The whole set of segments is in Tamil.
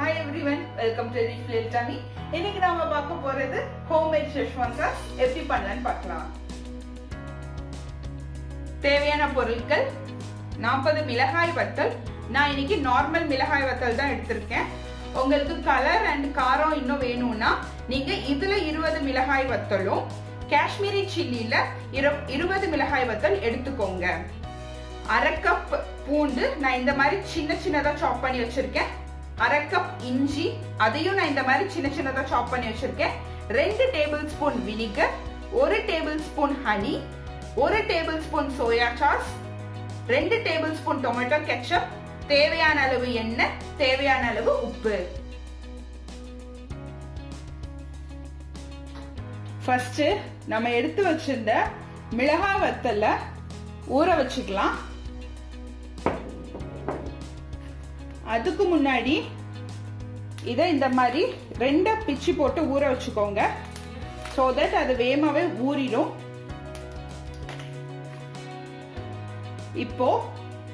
Hi everyone welcome to refill tummy இன்னைக்கு நாம பார்க்க போறது ஹோம்மேட் ஷெஷ்வான் சாஸ் எப்படி பண்ணலாம்னு பார்க்கலாம். தேவையான பொருட்கள் நாற்பது மிளகாய் வத்தல். நான் இன்னைக்கு நார்மல் மிளகாய் வத்தல் தான் எடுத்திருக்கேன். உங்களுக்கு கலர் அண்ட் காரம் இன்னும் வேணும்னா நீங்க இதுல இருபது மிளகாய் வத்தலும் காஷ்மீரி சில்லியில இருபது மிளகாய் வத்தல் எடுத்துக்கோங்க. அரை கப் பூண்டு நான் இந்த மாதிரி சின்ன சின்னதா சாப் பண்ணி வச்சிருக்கேன். அரை கப் இஞ்சி அதையும் நான் இந்த மாதிரி சின்ன சின்னதா சாப் பண்ணி வச்சிருக்கேன். ரெண்டு டேபிள் ஸ்பூன் வினிகர் ஒரு டேபிள் ஸ்பூன் ஹனி ஒரு டேபிள் ஸ்பூன் சோயா சாஸ் ரெண்டு டேபிள் ஸ்பூன் டொமேட்டோ கெச்சப் தேவையான அளவு எண்ணெய் தேவையான அளவு உப்பு. ஃபர்ஸ்ட் நம்ம எடுத்து வச்சிருந்த மிளகா வத்தல ஊற வச்சுக்கலாம். அதுக்கு முன்னாடி இதை இந்த மாதிரி ரெண்டை பிச்சு போட்டு ஊற வச்சுக்கோங்க. ஸோ தட் அது வேகமாகவே ஊறிடும். இப்போ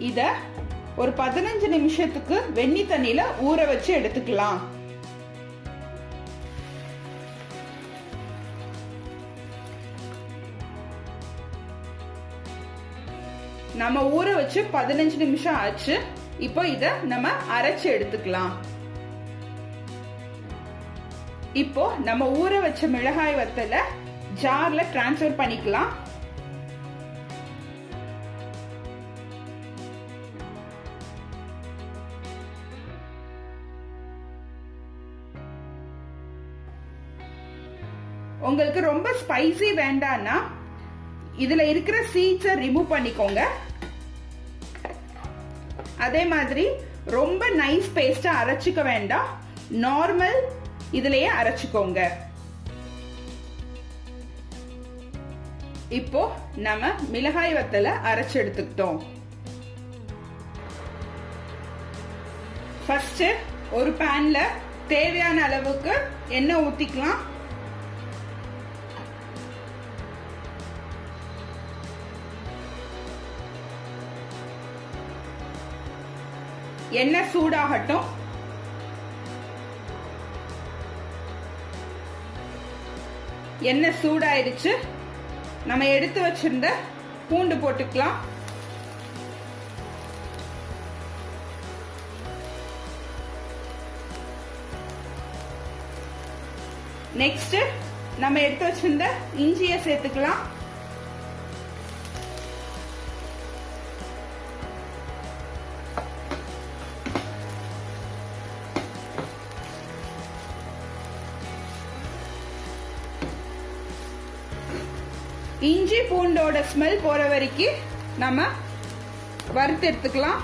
இத ஒரு பதினஞ்சு நிமிஷத்துக்கு வெண்ணி தண்ணியில ஊற வச்சு எடுத்துக்கலாம். நம்ம ஊற வச்சு பதினஞ்சு நிமிஷம் ஆச்சு. இப்போ இத நம்ம அரைச்சு எடுத்துக்கலாம். இப்போ நம்ம ஊற வச்ச மிளகாய் வத்தல ஜார்ல டிரான்ஸ்ஃபர் பண்ணிக்கலாம். உங்களுக்கு ரொம்ப ஸ்பைசி வேண்டாம்னா இதுல இருக்கிற சீட்ஸை ரிமூவ் பண்ணிக்கோங்க. அதே மாதிரி ரொம்ப நைஸ் பேஸ்டா அரைச்சிக்க வேண்டாம். நார்மல் இதுலயே அரைச்சிக்கோங்க. இப்போ நம்ம மிளகாய் வத்தல அரைச்சு எடுத்துக்கிட்டோம். ஃபர்ஸ்ட் ஒரு பேன்ல தேவையான அளவுக்கு எண்ணெய் ஊத்திக்கலாம். எண்ணெய் சூடாகட்டும். எண்ணெய் சூடாயிருச்சு நம்ம எடுத்து வச்சிருந்த பூண்டு போட்டுக்கலாம். நெக்ஸ்ட் நம்ம எடுத்து வச்சிருந்த இஞ்சியை சேர்த்துக்கலாம். இஞ்சி பூண்டோட ஸ்மெல் போற வரைக்கும் நம்ம வறுத்து எடுத்துக்கலாம்.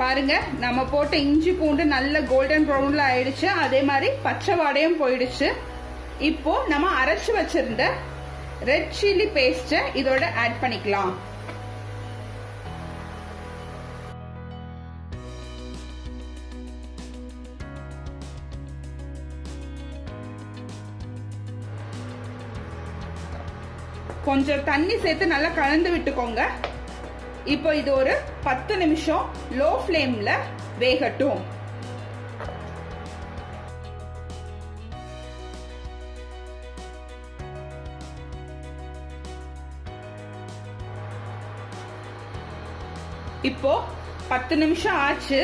பாருங்க நம்ம போட்ட இஞ்சி பூண்டு நல்ல கோல்டன் ப்ரௌன்ல ஆயிடுச்சு. அதே மாதிரி பச்சை வாடையும் போயிடுச்சு. இப்போ நம்ம அரைச்சு வச்சிருந்த ரெட் சில்லி பேஸ்ட இதோட ஆட் பண்ணிக்கலாம். கொஞ்சம் தண்ணி சேர்த்து நல்லா கலந்து விட்டுக்கோங்க. இப்போ இது ஒரு பத்து நிமிஷம் லோ ஃப்ளேமில் வேகட்டும். இப்போ பத்து நிமிஷம் ஆச்சு.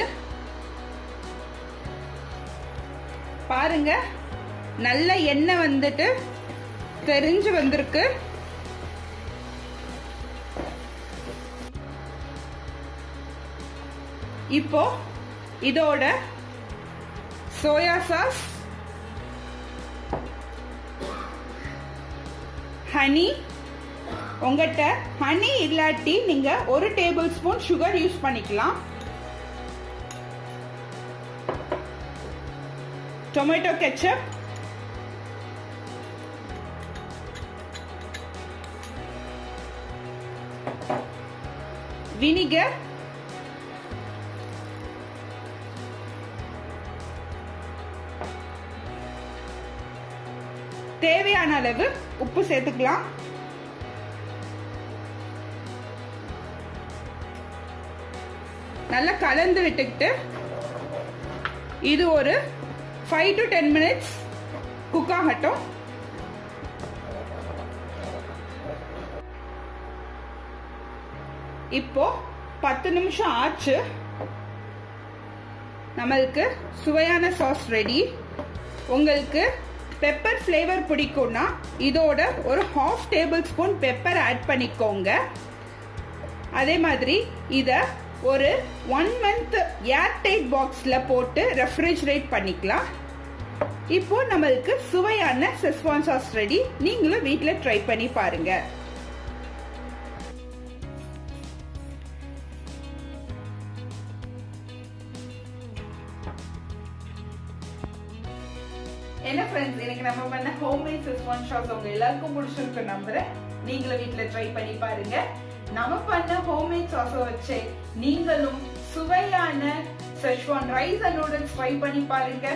பாருங்க நல்ல எண்ணெய் வந்துட்டு தெரிஞ்சு வந்திருக்கு. இப்போ இதோட சோயா சாஸ் ஹனி உங்கள்கிட்ட ஹனி இல்லாட்டி நீங்கள் ஒரு டேபிள் ஸ்பூன் சுகர் யூஸ் பண்ணிக்கலாம். டொமேட்டோ கெச்சப் வினிகர் தேவையான அளவு உப்பு சேர்த்துக்கலாம். நல்லா கலந்து விட்டுக்கிட்டு இது ஒரு five to ten minutes cook ஆகட்டும். இப்போ பத்து நிமிஷம் ஆச்சு. நம்மளுக்கு சுவையான சாஸ் ரெடி உங்களுக்கு பெப்பர் ஃப்ளேவர் பிடிக்கும்னா இதோட ஒரு half tablespoon pepper add பண்ணிக்கோங்க. அதே மாதிரி இதை ஒரு ஒன் மந்த் ஏர்டைட் பாக்ஸில் போட்டு ரெஃப்ரிஜரேட் பண்ணிக்கலாம். இப்போ நம்மளுக்கு சுவையான செஸ்வான் சாஸ் ரெடி நீங்களும் வீட்டில் ட்ரை பண்ணி பாருங்கள் என்ன ஃப்ரெண்ட்ஸ் எனக்கு நம்ம பண்ண ஹோம்மேட் செஸ்வான் சாஸ் உங்க எல்லாருக்கும் பிடிச்சிருக்கு நம்புறேன். நீங்களும் வீட்டில் ட்ரை பண்ணி பாருங்க. நம்ம பண்ண ஹோம்மேட் சாஸை வச்சு நீங்களும் சுவையான Schezwan rice and noodles try பண்ணி பாருங்க.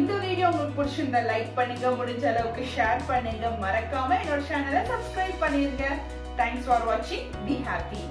இந்த வீடியோ உங்களுக்கு பிடிச்சிருந்தா லைக் பண்ணுங்க முடிஞ்ச அளவுக்கு ஷேர் பண்ணுங்க. மறக்காம என்னோட சேனலை சப்ஸ்கிரைப் பண்ணிருங்க. தேங்க்ஸ் ஃபார் வாட்சிங் பி ஹாப்பி